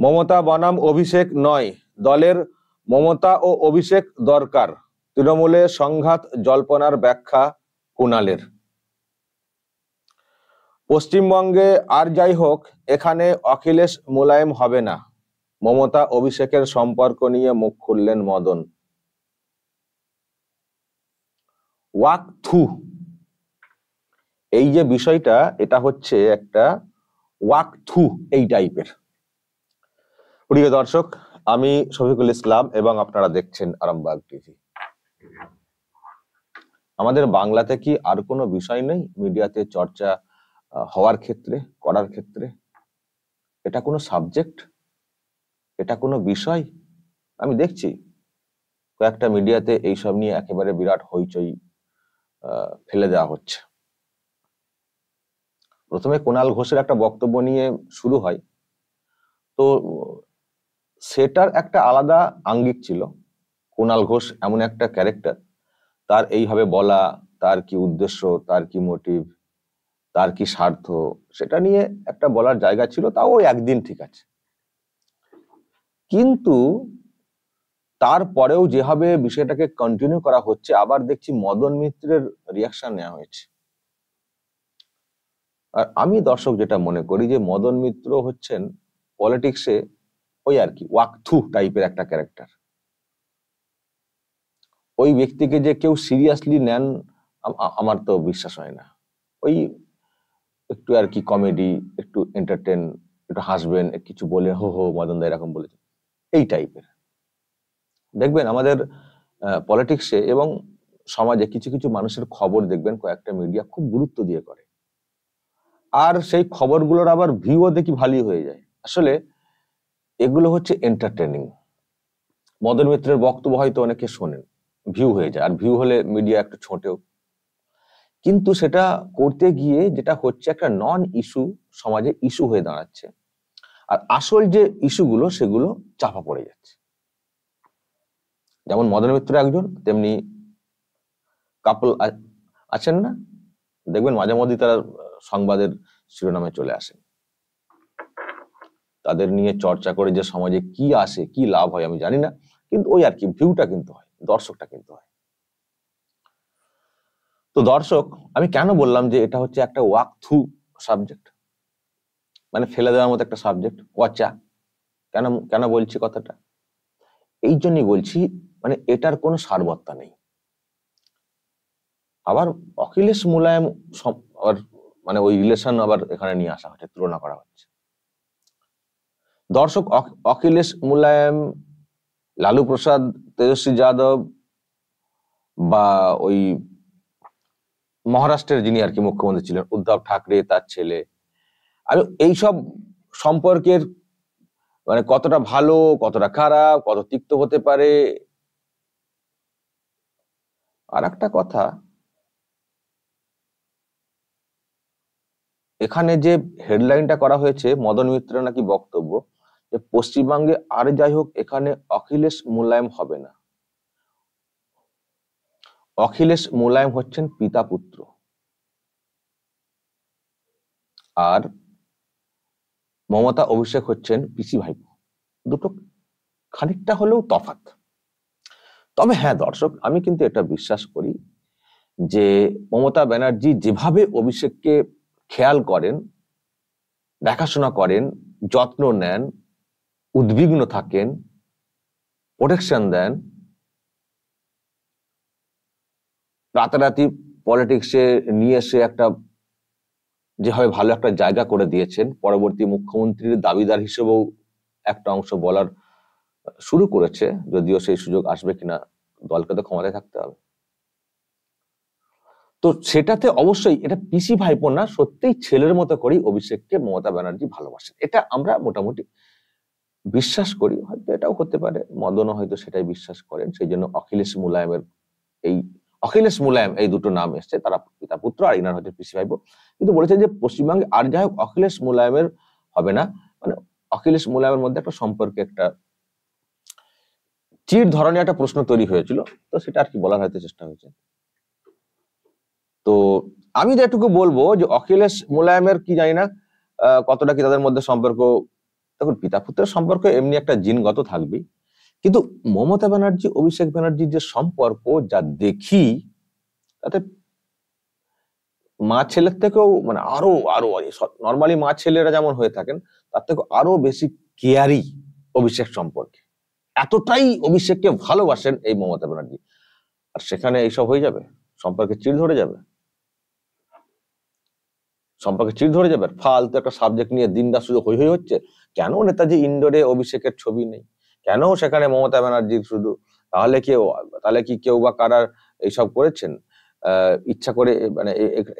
মমতা বনাম অভিষেক নয়, দলের মমতা ও অভিষেক দরকার, তৃণমূলে সংঘাত জল্পনার ব্যাখ্যা কুণালের। পশ্চিমবঙ্গে আর যাই হোক, এখানে অখিলেশ মোলায়েম হবে না। মমতা অভিষেকের সম্পর্ক নিয়ে মুখ খুললেন মদন। ওয়াক থু এই যে বিষয়টা, এটা হচ্ছে একটা ওয়াক থু এই টাইপের প্রিয় দর্শক, আমি শফিকুল ইসলাম এবং আপনারা দেখছেন আরামবাগ টিভি। আমাদের বাংলাতে কি আর কোনো বিষয় নেই? মিডিয়াতে চর্চা হওয়ার ক্ষেত্রে, করার ক্ষেত্রে? এটা কোনো সাবজেক্ট? এটা কোনো বিষয়? আমি দেখছি। কয়েকটা মিডিয়াতে এইসব নিয়ে একেবারে বিরাট হইচই ফেলে দেওয়া হচ্ছে। প্রথমে কোনাল ঘোষের একটা বক্তব্য নিয়ে শুরু হয়। তো সেটার একটা আলাদা আঙ্গিক ছিল। কুণাল ঘোষ এমন একটা ক্যারেক্টার। তার এইভাবে বলা, তার কি উদ্দেশ্য, তার কি মোটিভ তার কি স্বার্থ, সেটা নিয়ে একটা বলার জায়গা ছিল, তাও একদিন ঠিক আছে। কিন্তু তারপরেও যেভাবে বিষয়টাকে কন্টিনিউ করা হচ্ছে, আবার দেখছি মদন মিত্রের রিয়াকশন নেওয়া হয়েছে। আর আমি দর্শক যেটা মনে করি যে, মদন মিত্র হচ্ছেন পলিটিক্সে ওই আর কি ওয়াকথু টাইপের একটা ক্যারেক্টার ওই ব্যক্তিকে যে কেউ সিরিয়াসলি নেন আমার তো বিশ্বাস হয় না। ওই একটু আর কি কমেডি একটু এন্টারটেন একটু হাসবেন, কিছু বলে হো হো, মদন দা এরকম বলেছে। এই টাইপের। দেখবেন আমাদের পলিটিক্সে এবং সমাজে কিছু কিছু মানুষের খবর দেখবেন কয়েকটা মিডিয়া খুব গুরুত্ব দিয়ে করে। আর সেই খবরগুলোর আবার ভিউও দেখি ভালোই হয়ে যায়। আসলে এগুলো হচ্ছে এন্টারটেনিং মদন মিত্রের বক্তব্য হয়তো অনেকে শোনেন ভিউ হয়ে যায়, আর ভিউ হলে মিডিয়া একটু ছোটেও। কিন্তু সেটা করতে গিয়ে যেটা হচ্ছে একটা নন ইস্যু সমাজে ইস্যু হয়ে দাঁড়াচ্ছে, আর আসল যে ইস্যুগুলো সেগুলো চাপা পড়ে যাচ্ছে। যেমন মদন মিত্র একজন, তেমনি কাপল আছেন না? দেখবেন মাঝে মধ্যে তারা সংবাদের শিরোনামে চলে আসেন। তাদের নিয়ে চর্চা করে যে সমাজে কি আসে, কি লাভ হয় আমি জানি না, কিন্তু ওই আর কি ভিউটা কিন্তু হয়, দর্শকটা কিন্তু হয়। তো দর্শক, আমি কেন বললাম যে এটা হচ্ছে একটা ওয়াক থ্রু সাবজেক্ট মানে ফেলে দেওয়ার মতো একটা সাবজেক্ট পচা কেন কেন বলছি কথাটা? এই জন্যই বলছি মানে এটার কোনো সারবত্তা নেই। আবার অখিলেশ মুলায়ম মানে ওই রিলেশন আবার এখানে নিয়ে আসা হচ্ছে, তুলনা করা হচ্ছে। দর্শক অখিলেশ মুলায়ম, লালু প্রসাদ, তেজস্বী যাদব বা ওই মহারাষ্ট্রের যিনি আর কি মুখ্যমন্ত্রী ছিলেন, উদ্ধব ঠাকরে, তার ছেলে। আমি এইসব সম্পর্কের মানে কতটা ভালো, কতটা খারাপ, কত তিক্ত হতে পারে? আর একটা কথা, এখানে যে হেডলাইনটা করা হয়েছে, মদন মিত্র নাকি বক্তব্য যে পশ্চিমবঙ্গে আর যাই হোক, এখানে অখিলেশ মুলায়ম হবে না। অখিলেশ মুলায়ম হচ্ছেন পিতা পুত্র। আর মমতা অভিষেক হচ্ছেন পিসি ভাইপো। দুটো খানিকটা হলেও তফাত তবে হ্যাঁ দর্শক, আমি কিন্তু এটা বিশ্বাস করি যে মমতা ব্যানার্জি যেভাবে অভিষেককে খেয়াল করেন, দেখাশোনা করেন, যত্ন নেন উদ্বিগ্ন থাকেন প্রোটেকশন দেন। রাতারাতি পলিটিক্সে নিয়ে এসে একটা যেভাবে ভালো একটা জায়গা করে দিয়েছেন, পরবর্তী মুখ্যমন্ত্রীর দাবিদার হিসেবেও একটা অংশ বলার শুরু করেছে, যদিও সেই সুযোগ আসবে কিনা দলকে তো ক্ষমতায় থাকতে হবে। তো সেটাতে অবশ্যই এটা পিসি ভাইপো না সত্যিই ছেলের মতো করেই অভিষেককে মমতা ব্যানার্জি ভালোবাসেন। এটা আমরা মোটামুটি বিশ্বাস করি, হয়তো এটাও হতে পারে, মদনও হয়তো সেটাই বিশ্বাস করেন সেই জন্য অখিলেশ মুলায়মের এই, অখিলেশ মুলায়ম এই দুটো নাম এসছে, তারা পিতা পুত্র আর ইনার হচ্ছে পিসি ভাইব কিন্তু বলেছেন যে পশ্চিমবঙ্গে, আর যাই হোক, অখিলেশ মুলায়মের হবে না মানে অখিলেশ মুলায়মের মধ্যে একটা সম্পর্কে একটা চির ধরনের একটা প্রশ্ন তৈরি হয়েছিল, তো সেটা আর কি বলার হয়তো চেষ্টা হয়েছে। তো আমি যেটুকু বলব যে অখিলেশ মুলায়মের কি জানি না কতটা কি তাদের মধ্যে সম্পর্ক দেখুন পিতা পুত্রের সম্পর্ক এমনি একটা জিনগত থাকবেই, কিন্তু মমতা ব্যানার্জি, অভিষেক ব্যানার্জির যে সম্পর্ক যা দেখি, তাতে মা ছেলের থেকেও মানে আরও আরও নর্মালি মা ছেলেরা যেমন হয়ে থাকেন, তার থেকে আরও বেশি কেয়ারি অভিষেক সম্পর্কে। এতটাই অভিষেককে ভালোবাসেন এই মমতা ব্যানার্জি। আর সেখানে এইসব হয়ে যাবে, সম্পর্কে চিড় ধরে যাবে। সম্পর্কে চিড় ধরে যাবে। ফালতু একটা সাবজেক্ট নিয়ে দিনটা শুধু হই হই হচ্ছে কেন নেতাজি ইন্ডোরে অভিষেকের ছবি নেই? কেন সেখানে মমতা ব্যানার্জির শুধু, তাহলে কেউ তাহলে কি কেউ বা কারার এইসব করেছেন? ইচ্ছা করে মানে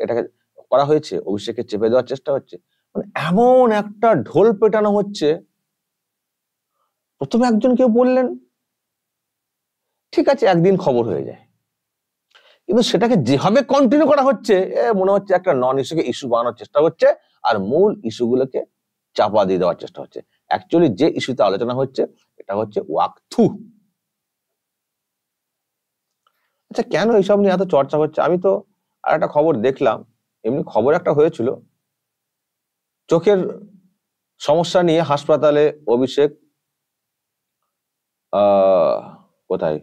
এটাকে করা হয়েছে অভিষেকে চেপে দেওয়ার চেষ্টা হচ্ছে। মানে এমন একটা ঢোল পেটানো হচ্ছে। প্রথমে একজন কেউ বললেন, ঠিক আছে, একদিন খবর হয়ে যায়। কিন্তু সেটাকে যেভাবে কন্টিনিউ করা হচ্ছে মনে হচ্ছে একটা নন ইস্যুকে ইস্যু বানানোর চেষ্টা হচ্ছে, আর মূল ইস্যুগুলোকে চাপা দিয়ে দেওয়ার চেষ্টা হচ্ছে। অ্যাকচুয়ালি যে ইস্যুতে আলোচনা হচ্ছে, এটা হচ্ছে ওয়াকথু আচ্ছা কেন এইসব নিয়ে এত চর্চা হচ্ছে? আমি তো আর একটা খবর দেখলাম। এমনি খবর একটা হয়েছিল। চোখের সমস্যা নিয়ে হাসপাতালে অভিষেক কোথায়?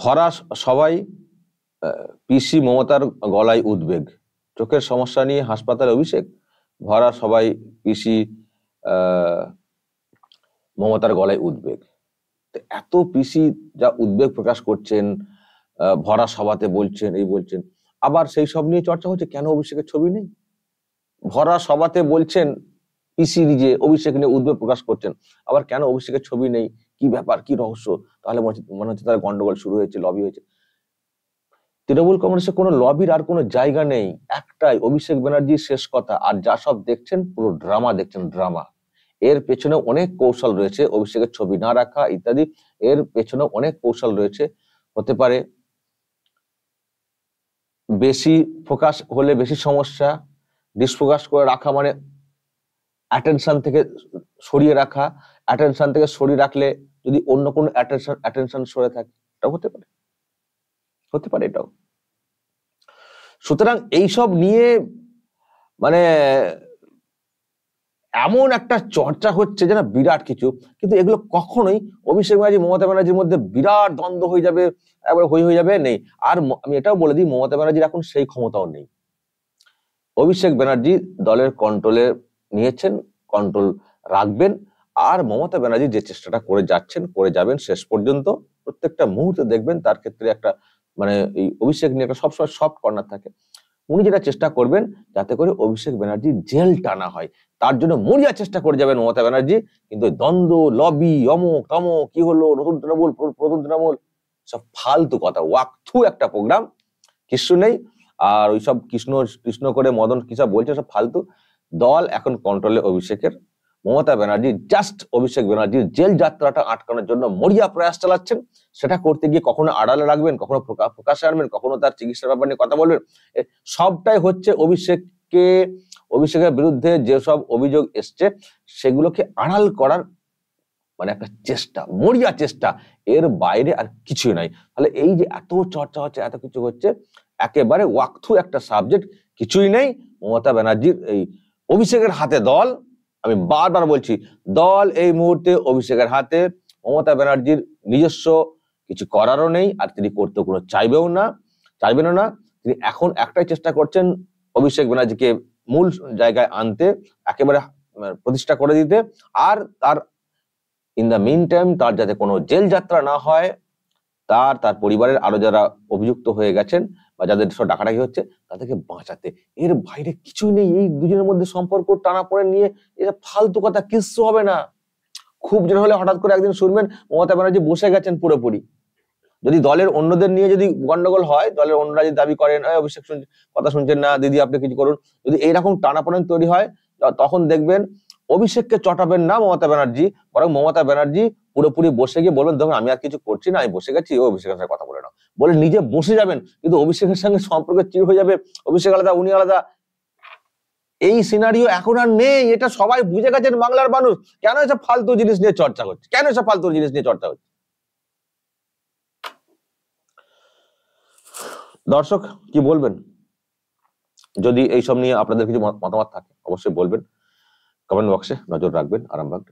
ভরা সবাই পিসি মমতার গলায় উদ্বেগ। চোখের সমস্যা নিয়ে হাসপাতালে অভিষেক, ভরা সবাই পিসি মমতার গলায় উদ্বেগ। এত পিসি যা উদ্বেগ প্রকাশ করছেন ভরা সভাতে বলছেন, এই বলছেন, আবার সেই সব নিয়ে চর্চা হচ্ছে, কেন অভিষেকের ছবি নেই? ভরা সভাতে বলছেন, পিসি নিজে অভিষেক নিয়ে উদ্বেগ প্রকাশ করছেন, আবার কেন অভিষেকের ছবি নেই? কি ব্যাপার? কি রহস্য? তাহলে মনে হচ্ছে তার গন্ডগোল শুরু হয়েছে লবি হয়েছে। তৃণমূল কংগ্রেসের কোনো লবির আর কোনো জায়গা নেই। একটাই, অভিষেক ব্যানার্জির শেষ কথা। আর যা সব দেখছেন, পুরো ড্রামা দেখছেন ড্রামা এর পেছনে অনেক কৌশল রয়েছে। অভিষেকের ছবি না রাখা ইত্যাদি, এর পেছনে অনেক কৌশল রয়েছে। হতে পারে বেশি ফোকাস হলে বেশি সমস্যা ডিসফোকাস করে রাখা মানে অ্যাটেনশন থেকে সরিয়ে রাখা। অ্যাটেনশন থেকে সরিয়ে রাখলে যদি অন্য কোনো অ্যাটেনশন অ্যাটেনশন সরে থাকে, এটাও হতে পারে। হতে পারে এটাও। সুতরাং এইসব নিয়ে মানে এমন একটা চর্চা হচ্ছে যেন বিরাট কিছু, কিন্তু এগুলো কখনোই অভিষেক ব্যানার্জি, মমতা ব্যানার্জির মধ্যে বিরাট দ্বন্দ্ব হয়ে যাবে, একবার হয়ে হয়ে যাবে, নেই। আর আমি এটাও বলে দিই, মমতা ব্যানার্জির এখন সেই ক্ষমতাও নেই। অভিষেক ব্যানার্জি দলের কন্ট্রোলে নিয়েছেন কন্ট্রোল রাখবেন, আর মমতা ব্যানার্জি যে চেষ্টাটা করে যাচ্ছেন, করে যাবেন শেষ পর্যন্ত, প্রত্যেকটা মুহূর্তে দেখবেন তার ক্ষেত্রে একটা মানে এই অভিষেক নিয়ে একটা সবসময় সফট কর্নার থাকে। উনি যেটা চেষ্টা করবেন, যাতে করে অভিষেক ব্যানার্জি জেল টানা হয়। তার জন্য মরিয়া চেষ্টা করে যাবেন মমতা ব্যানার্জি, কিন্তু দ্বন্দ্ব লবি অমুক, তমক, কি হলো, নতুন তৃণমূল প্রথম তৃণমূল, সব ফালতু কথা। ওয়াকথু একটা প্রোগ্রাম কিছু নেই। আর ওইসব কৃষ্ণ কৃষ্ণ করে মদন কিসব বলছে, সব ফালতু। দল এখন কন্ট্রোলে অভিষেকের। মমতা ব্যানার্জি জাস্ট অভিষেক ব্যানার্জির জেল যাত্রাটা আটকানোর জন্য মরিয়া প্রয়াস চালাচ্ছেন। সেটা করতে গিয়ে কখনো আড়ালে রাখবেন, কখনো প্রকাশে আনবেন, কখনো তার চিকিৎসার ব্যাপার নিয়ে কথা বলবেন। সবটাই হচ্ছে অভিষেককে, অভিষেকের বিরুদ্ধে যেসব অভিযোগ এসছে, সেগুলোকে আড়াল করার মানে একটা চেষ্টা, মরিয়া চেষ্টা। এর বাইরে আর কিছুই নাই। তাহলে এই যে এত চর্চা হচ্ছে, এত কিছু হচ্ছে, একেবারে ওয়াকথু একটা সাবজেক্ট কিছুই নেই। মমতা ব্যানার্জির এই অভিষেকের হাতে দল আমি বারবার বলছি, দল এই মুহূর্তে অভিষেকের হাতে, মমতা ব্যানার্জির নিজস্ব কিছু করারও নেই, আর তিনি করতে কোনো চাইবেও না, চাইবেনও না। তিনি এখন একটাই চেষ্টা করছেন অভিষেক ব্যানার্জিকে মূল জায়গায় আনতে, একেবারে প্রতিষ্ঠা করে দিতে, আর তার ইন দ্য মিন টাইম তার যাতে কোনো জেল যাত্রা না হয় তার তার পরিবারের আরও যারা অভিযুক্ত হয়ে গেছেন বা যাদের সব ডাকাডাকি হচ্ছে, তাদেরকে বাঁচাতে। এর বাইরে কিছুই নেই। এই দুজনের মধ্যে সম্পর্ক টানা পড়ে নিয়ে এটা ফালতু কথা, কিচ্ছু হবে না। খুব জোর হলে হঠাৎ করে একদিন শুনবেন মমতা ব্যানার্জি বসে গেছেন পুরোপুরি। যদি দলের অন্যদের নিয়ে যদি গন্ডগোল হয়, দলের অন্যরা যদি দাবি করেন অভিষেক কথা শুনছেন না, দিদি আপনি কিছু করুন। যদি এইরকম টানাপোড়েন তৈরি হয় তখন দেখবেন অভিষেককে চটাবেন না মমতা ব্যানার্জি, বরং মমতা ব্যানার্জি পুরোপুরি বসে গিয়ে বলবেন, দেখুন, আমি আর কিছু করছি না, আমি বসে গেছি, ও অভিষেকের সাথে কথা বলে নাও। বলে নিজে বসে যাবেন, কিন্তু অভিষেকের সঙ্গে সম্পর্ক চির হয়ে যাবে, অভিষেক আলাদা, উনি আলাদা। এই সিনারিও এখন আর নেই, এটা সবাই বুঝে গেছেন বাংলার মানুষ। কেন এসব ফালতু জিনিস নিয়ে চর্চা হচ্ছে? কেন এসব ফালতু জিনিস নিয়ে চর্চা হচ্ছে? দর্শক, কি বলবেন? যদি এইসব নিয়ে আপনাদের কিছু মতামত থাকে, অবশ্যই বলবেন। কমেন্ট বক্সে নজর রাখবেন আরামবাগ